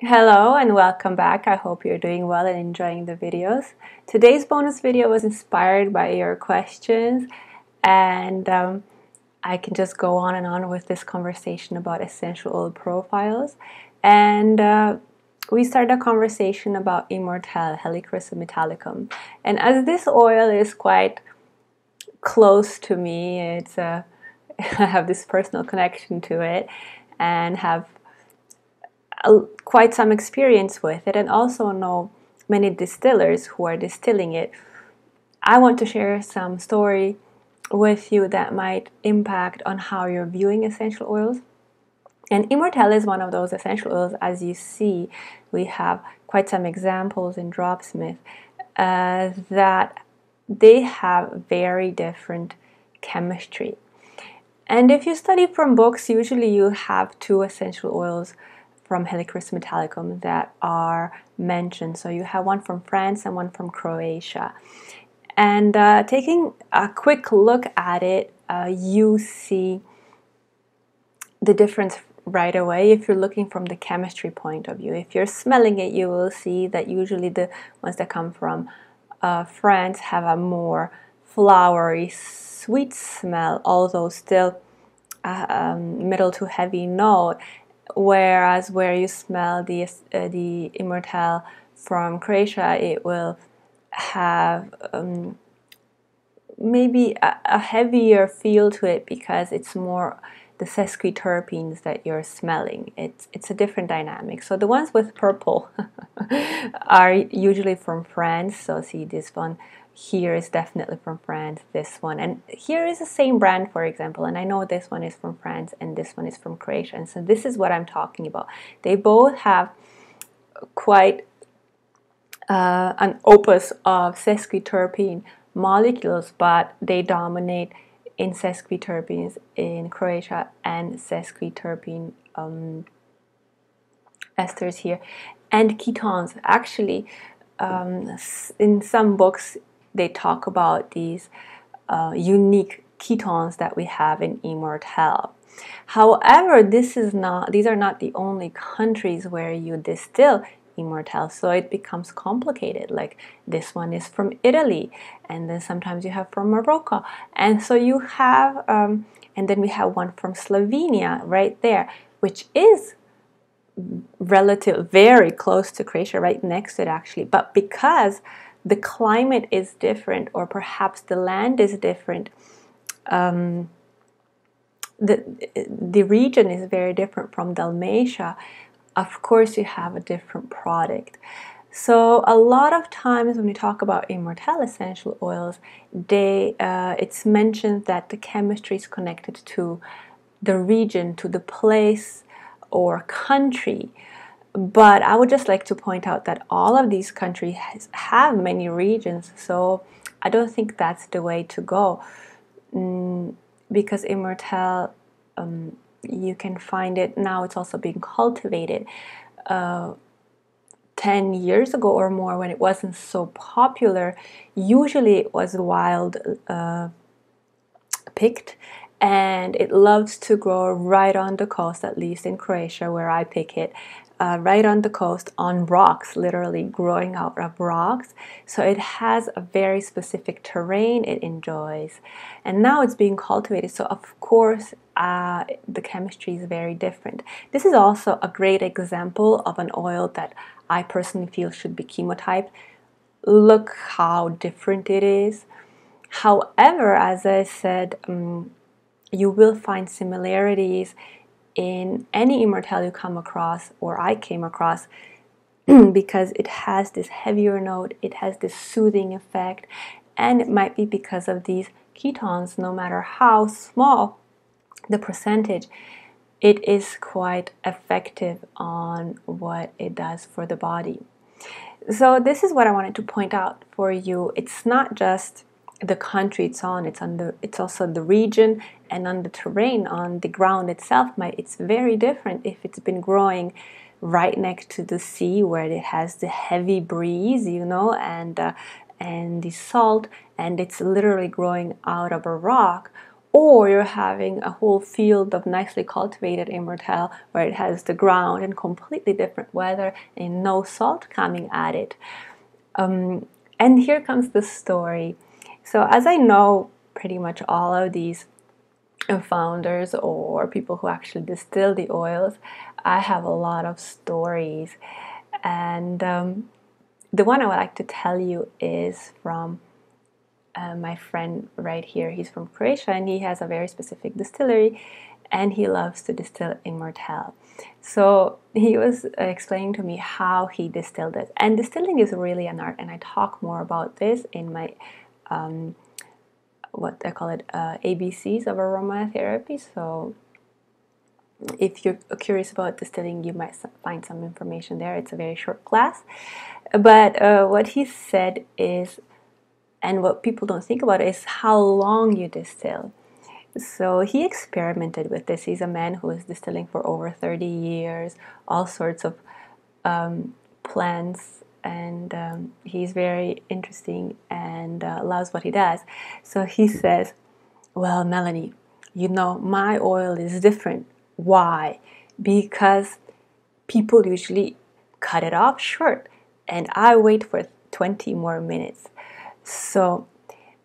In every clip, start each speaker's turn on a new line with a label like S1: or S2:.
S1: Hello and welcome back. I hope you're doing well and enjoying the videos. Today's bonus video was inspired by your questions and um, I can just go on and on with this conversation about essential oil profiles. And uh, we started a conversation about Immortelle, Helichrysum italicum. And as this oil is quite close to me, it's a, I have this personal connection to it and have quite some experience with it and also know many distillers who are distilling it. I want to share some story with you that might impact on how you're viewing essential oils. And Immortelle is one of those essential oils. As you see, we have quite some examples in Dropsmith uh, that they have very different chemistry. And if you study from books, usually you have two essential oils from Helichrysum italicum that are mentioned. So you have one from France and one from Croatia. And uh, taking a quick look at it, uh, you see the difference right away if you're looking from the chemistry point of view. If you're smelling it, you will see that usually the ones that come from uh, France have a more flowery, sweet smell, although still a um, middle to heavy note whereas where you smell the uh, the Immortelle from Croatia, it will have um, maybe a, a, heavier feel to it because it's more the sesquiterpenes that you're smelling. It's it's a different dynamic. So the ones with purple are usually from France. So see this one here is definitely from France, this one. And here is the same brand, for example, and I know this one is from France and this one is from Croatia. And so this is what I'm talking about. They both have quite uh, an opus of sesquiterpene molecules, but they dominate in sesquiterpenes in Croatia and sesquiterpene um, esters here. And ketones, actually, um, in some books they talk about these uh, unique ketones that we have in Immortelle. However, this is not; these are not the only countries where you distill Immortelle, so it becomes complicated. Like this one is from Italy, and then sometimes you have from Morocco, and so you have, um, and then we have one from Slovenia right there, which is relative, very close to Croatia, right next to it actually. But because the climate is different, or perhaps the land is different. Um, the, the region is very different from Dalmatia. Of course, you have a different product. So a lot of times when we talk about Immortelle essential oils, they uh, it's mentioned that the chemistry is connected to the region, to the place or country. But I would just like to point out that all of these countries have many regions, so I don't think that's the way to go. Mm, because Immortelle, um, you can find it now, it's also being cultivated. Uh, 10 years ago or more, when it wasn't so popular, usually it was wild uh, picked and it loves to grow right on the coast, at least in Croatia, where I pick it uh, right on the coast on rocks, literally growing out of rocks. So it has a very specific terrain it enjoys. And now it's being cultivated. So, of course, uh, the chemistry is very different. This is also a great example of an oil that I personally feel should be chemotyped. Look how different it is. However, as I said, um, you will find similarities in any Immortelle you come across or I came across because it has this heavier note, it has this soothing effect, and it might be because of these ketones, no matter how small the percentage, it is quite effective on what it does for the body. So, this is what I wanted to point out for you. It's not just the country it's on it's on the it's also the region and on the terrain on the ground itself might it's very different if it's been growing right next to the sea where it has the heavy breeze you know and uh, and the salt and it's literally growing out of a rock or you're having a whole field of nicely cultivated immortelle where it has the ground and completely different weather and no salt coming at it. Um, and here comes the story. So, as I know pretty much all of these founders or people who actually distill the oils, I have a lot of stories. And um, the one I would like to tell you is from uh, my friend right here. He's from Croatia and he has a very specific distillery and he loves to distill immortelle. So he was explaining to me how he distilled it. And distilling is really an art, and I talk more about this in my um, what I call it uh, ABCs of aromatherapy. So if you're curious about distilling, you might find some information there. It's a very short class. But uh, what he said is, and what people don't think about is how long you distill. So he experimented with this. He's a man who is distilling for over 30 years, all sorts of um, plants, and um, he's very interesting and uh, loves what he does. So he says, Well, Melani, you know, my oil is different. Why? Because people usually cut it off short, and I wait for 20 more minutes. So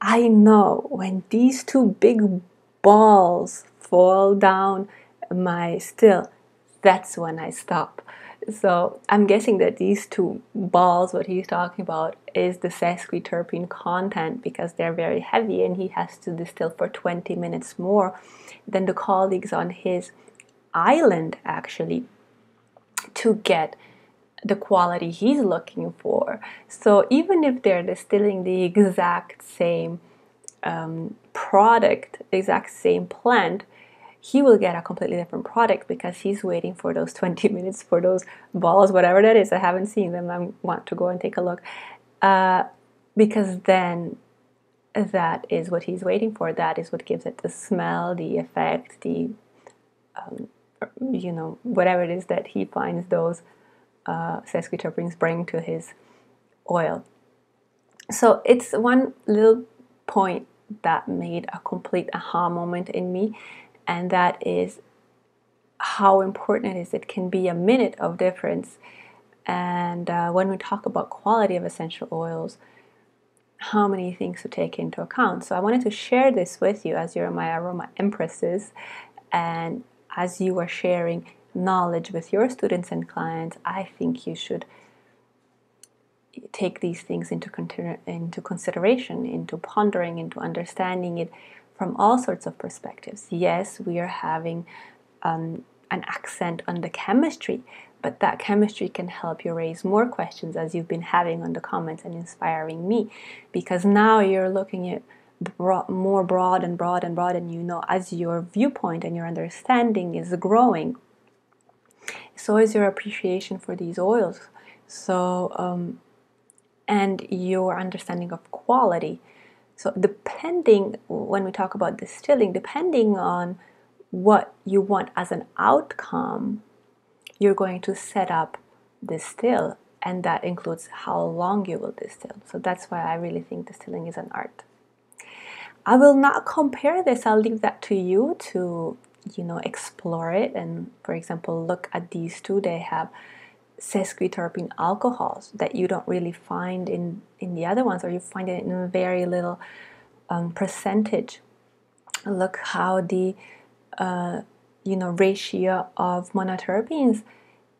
S1: I know when these two big balls fall down my still, that's when I stop. So I'm guessing that these two balls, what he's talking about, is the sesquiterpene content because they're very heavy and he has to distill for 20 minutes more than the colleagues on his island actually to get the quality he's looking for. So even if they're distilling the exact same um, product, exact same plant, he will get a completely different product because he's waiting for those 20 minutes for those balls, whatever that is. I haven't seen them. I want to go and take a look. Uh, because then that is what he's waiting for. That is what gives it the smell, the effect, the, um, you know, whatever it is that he finds those uh, sesquiterpenes bring to his oil. So it's one little point that made a complete aha moment in me, and that is how important it is. It can be a minute of difference. And uh, when we talk about quality of essential oils, how many things to take into account. So I wanted to share this with you as you're my aroma empresses, and as you are sharing knowledge with your students and clients, I think you should take these things into, into consideration, into pondering, into understanding it from all sorts of perspectives. Yes, we are having um, an accent on the chemistry, but that chemistry can help you raise more questions as you've been having on the comments and inspiring me because now you're looking at broad, more broad and broad and broad, and you know, as your viewpoint and your understanding is growing, so is your appreciation for these oils. So, um, and your understanding of quality. So, depending, when we talk about distilling, depending on what you want as an outcome, you're going to set up distill, and that includes how long you will distill. So, that's why I really think distilling is an art. I will not compare this, I'll leave that to you to you know explore it and for example look at these two they have sesquiterpene alcohols that you don't really find in in the other ones or you find it in a very little um, percentage. Look how the uh, you know ratio of monoterpenes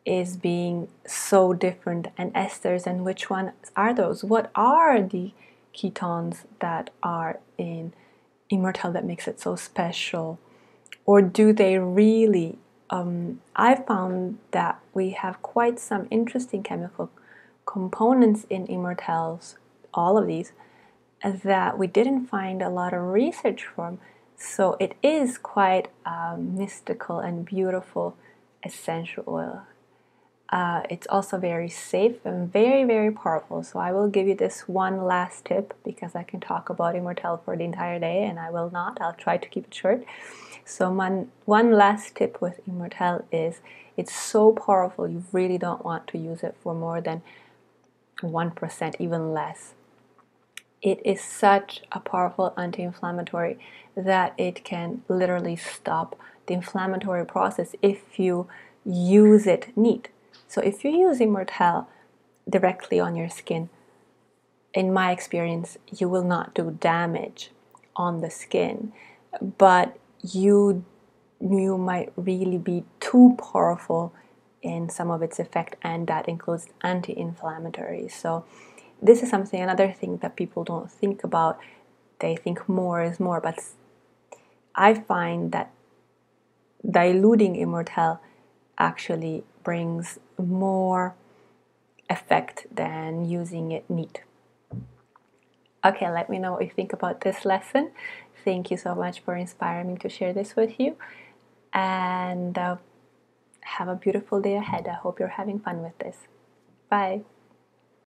S1: is being so different and esters and which ones are those? What are the ketones that are in immortelle that makes it so special? Or do they really um, I found that we have quite some interesting chemical components in immortelles, all of these, that we didn't find a lot of research from. So it is quite a mystical and beautiful essential oil. Uh, it's also very safe and very, very powerful. So I will give you this one last tip because I can talk about immortelle for the entire day and I will not. I'll try to keep it short. So one, one last tip with Immortelle is it's so powerful you really don't want to use it for more than 1%, even less. it is such a powerful anti inflammatory that it can literally stop the inflammatory process if you use it neat. So, if you use Immortelle directly on your skin, in my experience, you will not do damage on the skin, but you you might really be too powerful in some of its effect, and that includes anti-inflammatory. So this is something another thing that people don't think about. They think more is more, but I find that diluting Immortelle actually brings more effect than using it neat. Okay, let me know what you think about this lesson. Thank you so much for inspiring me to share this with you. And uh, have a beautiful day ahead. I hope you're having fun with this. Bye.